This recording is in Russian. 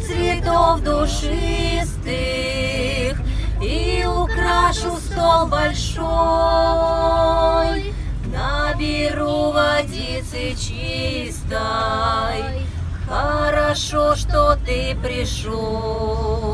Цветов душистых И украшу стол большой. Наберу водицы чистой. Хорошо, что ты пришел.